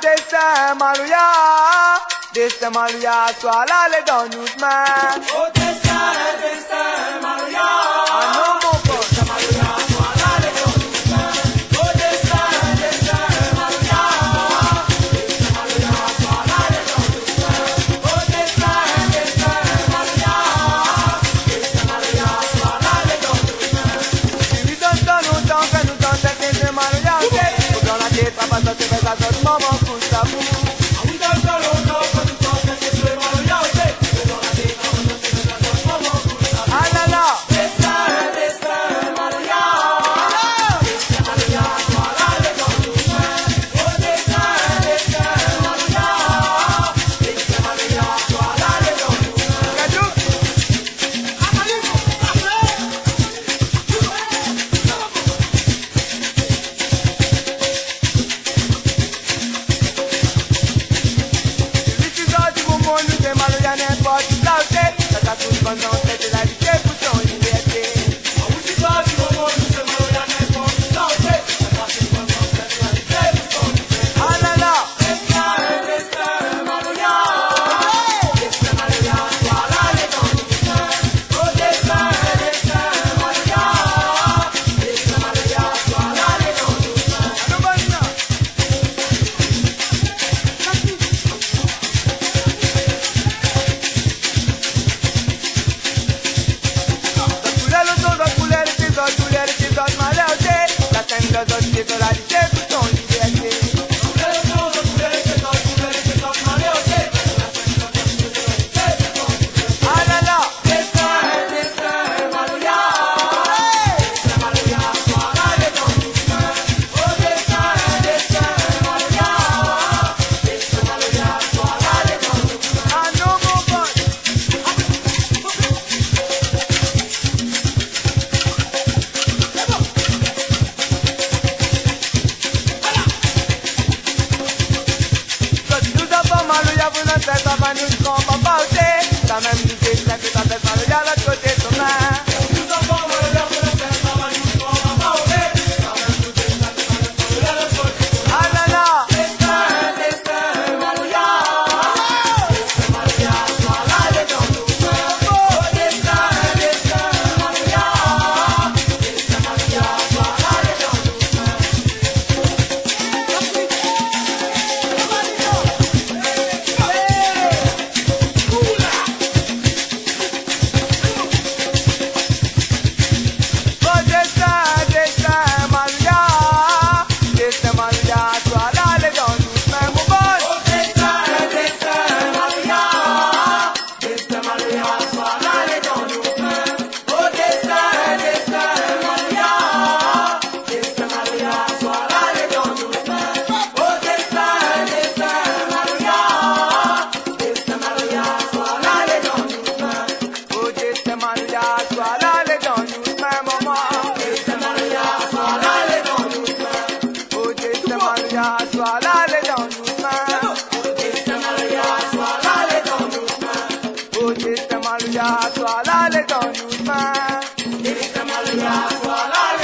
Dese maloya. This maloya Soa la le dan nou zman O dese, dese maloya. Anou moun kon Dese maloya Soa la le dan nou zman O dese, dese maloya Dese maloya. Soa la le dan nou zman O dese, dese maloya Dese maloya Soa la le dan nou zman Si vi don ton nou tan Fè nou tan Dese maloya Ou don la ket Pa pa sa te fè sa sa Maman love. but not Cause us people are the have not said about you come about it. Some of these things that we Swalale don't lose man. It's the Maria, swalale.